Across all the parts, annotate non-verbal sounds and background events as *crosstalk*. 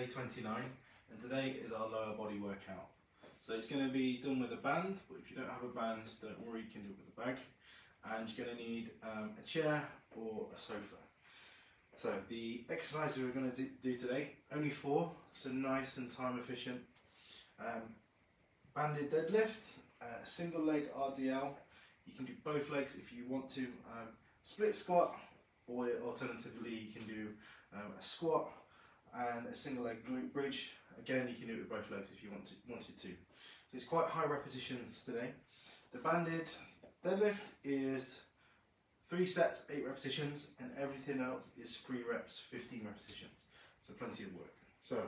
day 29 and today is our lower body workout. So it's going to be done with a band, but if you don't have a band, don't worry, you can do it with a bag. And you're going to need um, a chair or a sofa. So the exercises we're going to do today, only four, so nice and time efficient. Um, banded deadlift, uh, single leg RDL, you can do both legs if you want to. Um, split squat, or alternatively you can do um, a squat and a single leg glute bridge. Again, you can do it with both legs if you want to, wanted to. So it's quite high repetitions today. The banded deadlift is three sets, eight repetitions, and everything else is three reps, 15 repetitions. So plenty of work. So,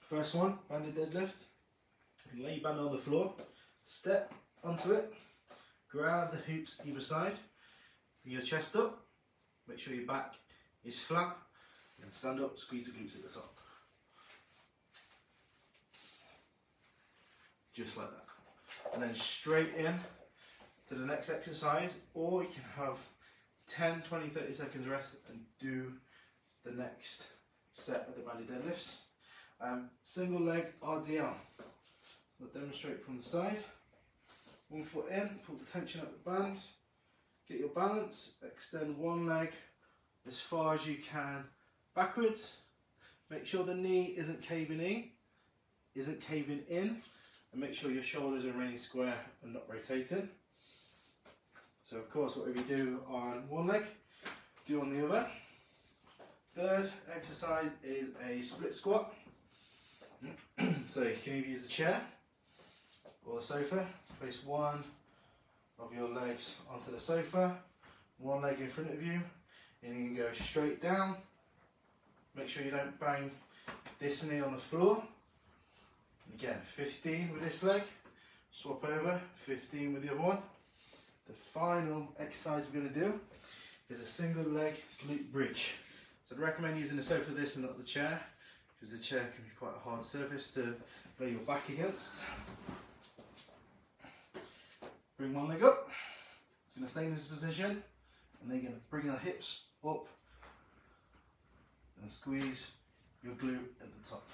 first one, banded deadlift. You lay your band on the floor, step onto it, grab the hoops either side, bring your chest up, make sure your back is flat, and stand up, squeeze the glutes at the top. Just like that. And then straight in to the next exercise, or you can have 10, 20, 30 seconds rest and do the next set of the banded deadlifts. Um, single leg RDL. I'll demonstrate from the side. One foot in, pull the tension up the band, get your balance, extend one leg as far as you can backwards. Make sure the knee isn't caving in, isn't caving in, and make sure your shoulders are remaining square and not rotating. So of course, whatever you do on one leg, do on the other. Third exercise is a split squat. *clears throat* so you can either use the chair or the sofa. Place one of your legs onto the sofa, one leg in front of you, and you can go straight down. Make sure you don't bang this knee on the floor. Again, 15 with this leg, swap over, 15 with the other one. The final exercise we're going to do is a single leg glute bridge. So I'd recommend using the sofa for this and not the chair, because the chair can be quite a hard surface to lay your back against. Bring one leg up. It's going to stay in this position, and then you're going to bring the hips up and squeeze your glute at the top.